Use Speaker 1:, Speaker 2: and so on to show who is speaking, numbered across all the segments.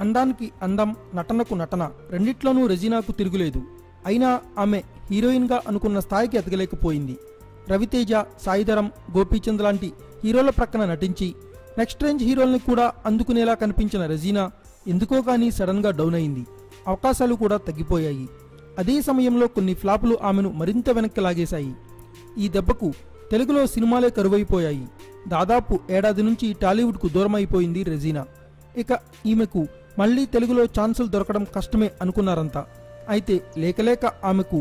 Speaker 1: అందానికి అందం నటనకు నటన రెండిట్లోనూ రెజీనాకు తిరుగులేదు. అయినా ఆమె హీరోయిన్గా అనుకున్న స్థాయికి ఎదగలేకపోయింది. రవితేజ సాయిధరం గోపీచంద్ లాంటి హీరోల ప్రక్కన నటించి నెక్స్ట్ రేంజ్ హీరోల్ని కూడా అందుకునేలా కనిపించిన రెజీనా ఎందుకో కానీ సడన్గా డౌన్ అయింది. అవకాశాలు కూడా తగ్గిపోయాయి. అదే సమయంలో కొన్ని ఫ్లాపులు ఆమెను మరింత వెనక్కి లాగేశాయి. ఈ దెబ్బకు తెలుగులో సినిమాలే కరువైపోయాయి. దాదాపు ఏడాది నుంచి టాలీవుడ్కు దూరమైపోయింది రెజీనా. ఇక ఈమెకు మళ్ళీ తెలుగులో ఛాన్సులు దొరకడం కష్టమే అనుకున్నారంతా. అయితే లేకలేక ఆమెకు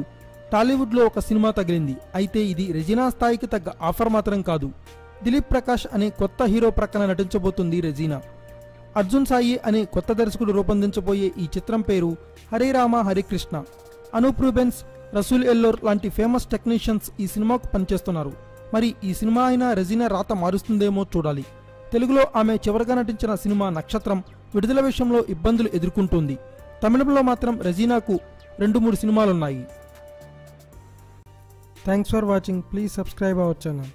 Speaker 1: టాలీవుడ్లో ఒక సినిమా తగిలింది. అయితే ఇది రెజీనా స్థాయికి తగ్గ ఆఫర్ మాత్రం కాదు. దిలీప్ ప్రకాష్ అనే కొత్త హీరో ప్రక్కన నటించబోతుంది రెజీనా. అర్జున్ సాయి అనే కొత్త దర్శకుడు రూపొందించబోయే ఈ చిత్రం పేరు హరే రామ హరికృష్ణ అనూప్ రూబెన్స్ రసూల్ ఎల్లోర్ లాంటి ఫేమస్ టెక్నీషియన్స్ ఈ సినిమాకు పనిచేస్తున్నారు. మరి ఈ సినిమా అయినా రెజీనా రాత మారుస్తుందేమో చూడాలి. తెలుగులో ఆమె చివరగా నటించిన సినిమా నక్షత్రం విడుదల విషయంలో ఇబ్బందులు ఎదుర్కొంటోంది. తమిళంలో మాత్రం రెజీనాకు రెండు మూడు సినిమాలున్నాయి. Thanks for watching please subscribe our channel